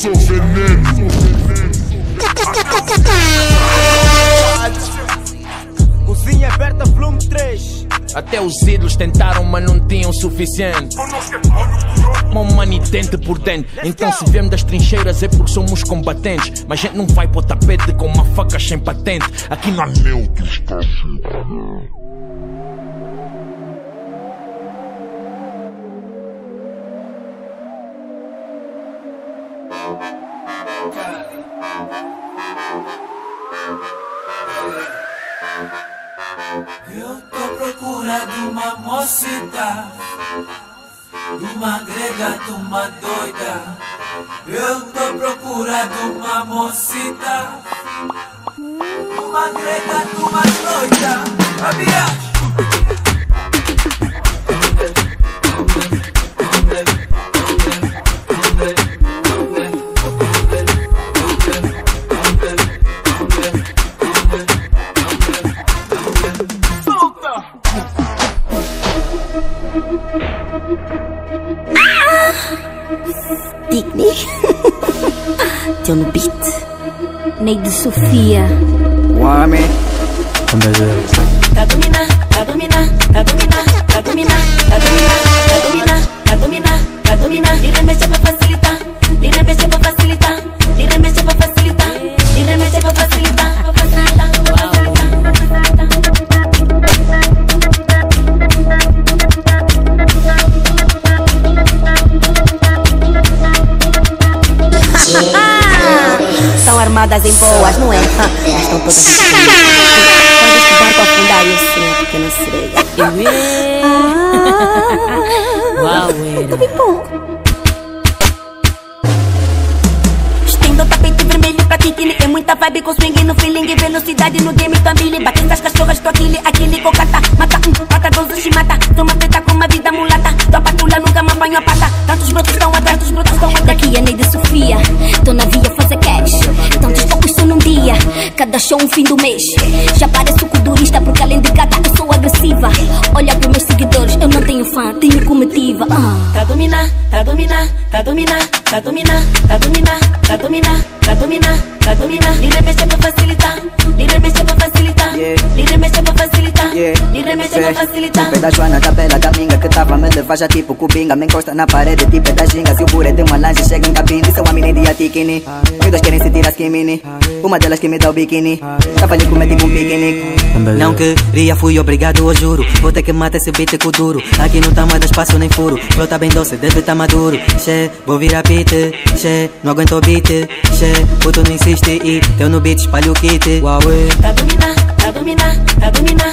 sou veneno. Cozinha aberta, volume 3. Até os ídolos tentaram, mas não tinham o suficiente. Uma manitente por dentro. Então, se viemos das trincheiras é porque somos combatentes. Mas a gente não vai pro tapete com uma faca sem patente. Aqui não há neutros, tá? Eu tô procurando uma mocita, uma grega, uma doida. Eu tô procurando uma mocita, uma grega, uma doida. A No beat. Neide Sofia. Wame. Tá dominar, tá dominar, tá dominar, tá dominar, Estão armadas em boas, não é? Mas estão todas Quando este barco afundar, eu sei a pequena sereia. Uau, era. Bem bom. Estendo o tapete vermelho pra Kikili É muita vibe com swing no feeling Velocidade no game, família Bate essas cachorras, tô aquele, aquele cocata Mata um, mata dois, se mata Sou Cada show um fim do mês. Já pareço culturista Porque além de gata eu sou agressiva. Olha pros meus seguidores Eu não tenho fã, tenho comitiva ah. Tá dominar, tá dominar, tá dominar Tá dominar, tá dominar, tá dominar Tá dominar, tá dominar. E remexe pra facilitar. E remexe pra facilitar. E remexe pra facilitar Pra facilitar Tipo da Joana, da Bela, da Minga Que tava a me levar já tipo cubinga Me encosta na parede, tipo é da ginga Se o buré de uma lanche chega em cabine Isso é uma mini de tikini E dois querem sentir as kimini. Uma delas que me dá o biquíni. Tava ali como é tipo um piquenique. Não queria, fui obrigado, eu juro. Vou ter que matar esse beat com duro. Aqui não tá mais espaço nem furo. Flow tá bem doce, deve tá maduro. Che, vou virar beat. Che, não aguento o beat. Che, puto não insiste E teu no beat espalha o kit. Huawei Tá dominar, tá dominar, tá dominar,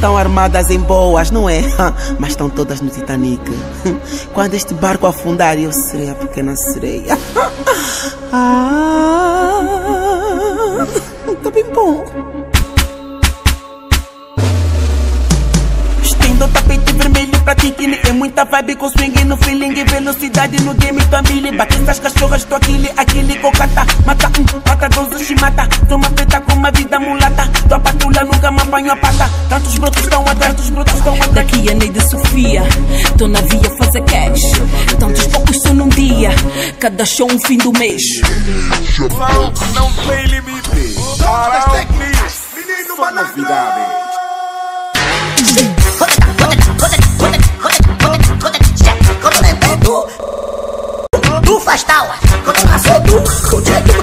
Estão armadas em boas, não é? Mas estão todas no Titanic. Quando este barco afundar, eu serei a pequena sereia. Ah, tá bem bom. pra É muita vibe com swing no feeling e velocidade no game tua mili, bate essas cachorras, tô aquele, aquele cocata Mata um, mata dois, te mata. Toma uma preta com uma vida mulata. Tua patrulha nunca me apanhou a pata. Tantos brotos tão atrás, dos brotos tão atrás. Daqui a Neide Sofia, tô na via fazer cash Tantos poucos só num dia, cada show um fim do mês. Não, não tem limite, para o Menino malandro faz tal. o dia Contigo.